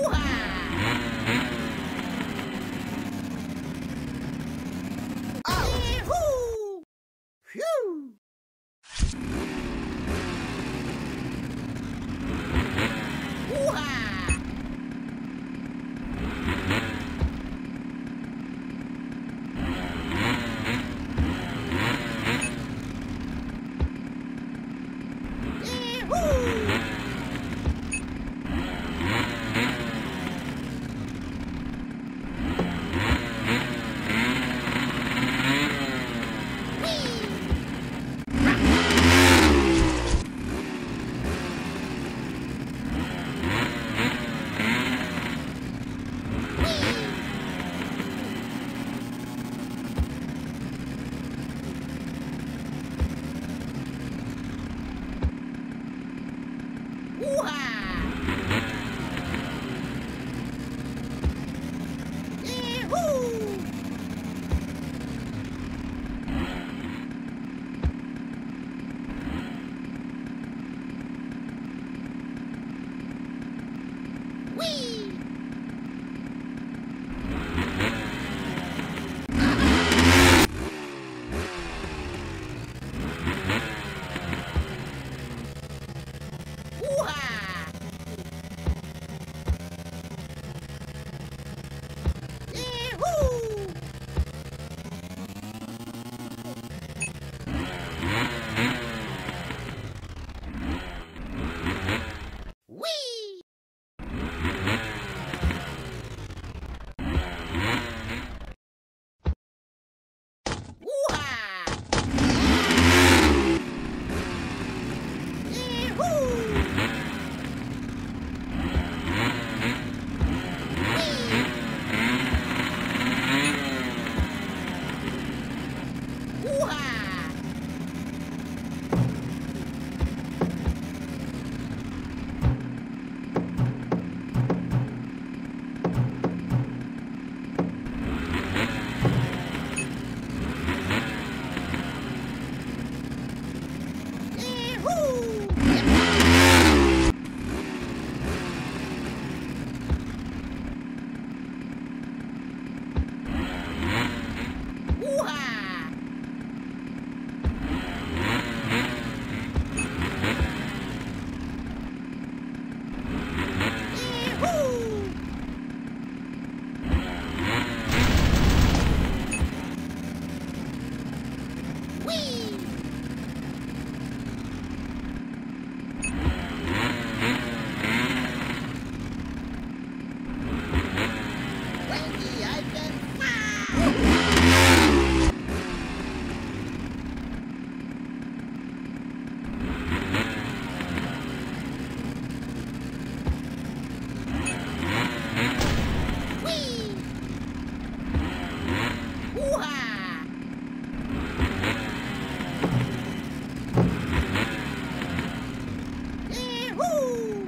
哇。Whee! Wow! Woo!